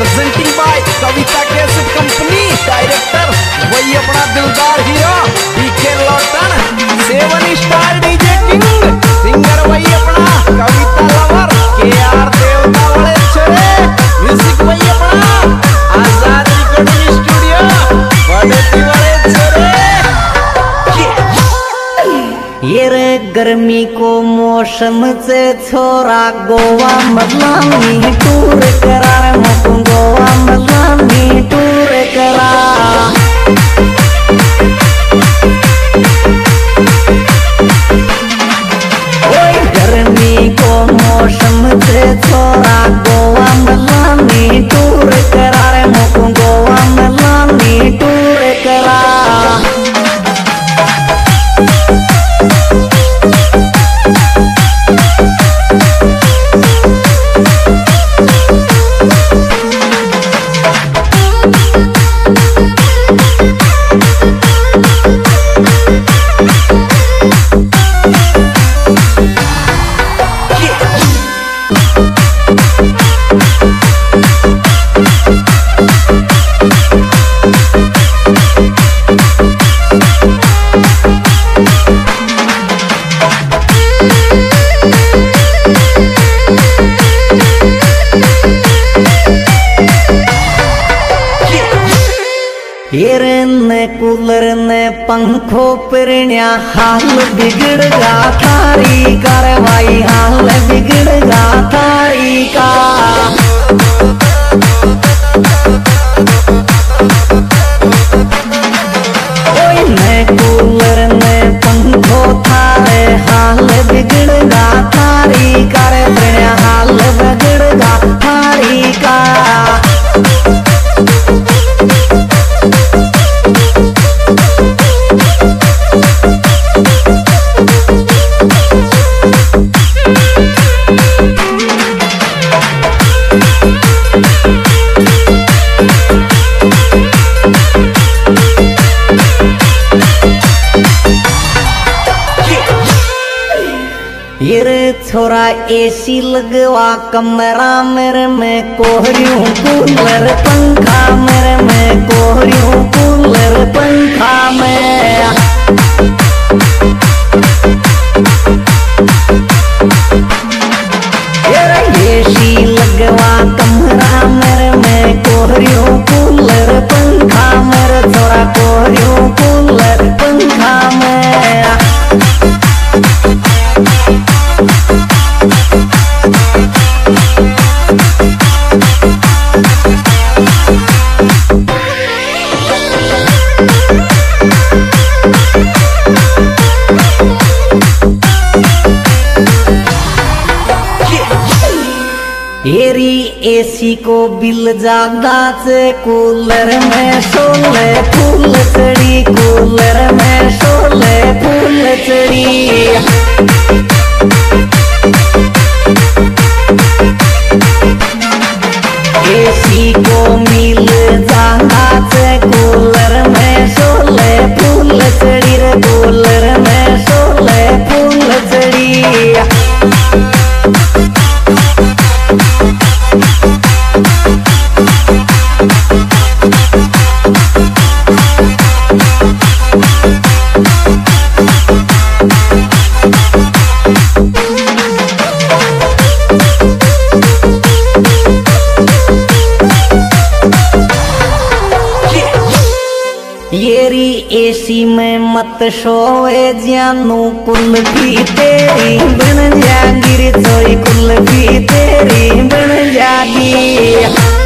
Presenting by Kavita cassette company director वही अपना दिलदार hero DK Lotan seven star DJ king singer वही अपना, कविता लवर के आर देवता वाले छोरे म्यूज़िक वही अपना, आज़ाद रिकॉर्डिंग स्टूडियो बड़े वाले छोरे ये रे गर्मी को मौसम से छोरा गोवा मदलामी टूर करा रे गोवा टूर करा हिरने कूलर पंखों परण्या हाल बिगड़ गा थारी कार्रवाई छोरा एसी लगवा कमरा मेरे में, कोहरियो कूलर पंखा मेरे में, कोहरियो कूलर पंखा में। हेरी एसी को बिल ज़्यादा से कूलर में सोले, फूल चढ़ी कूलर में सोले, फूल चढ़ी। एसी में मत सोए जानू कुल भी तेरी बन जागीर सोई कुल भी तेरी बन जागी